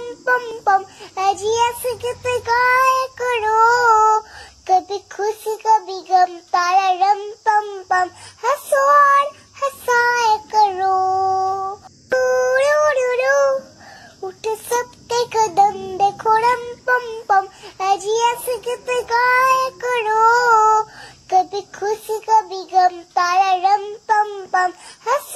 पम पम पम अजी ऐसे गीत गाया करो। कभी खुशी, कभी गम, तारा रम पम पम हंसो और हंसाया करो। उठे सबके कदम देखो रम पम पम अजी ऐसे गीत गाया करो। कभी खुशी, कभी गम, तारा रम पम पम हंस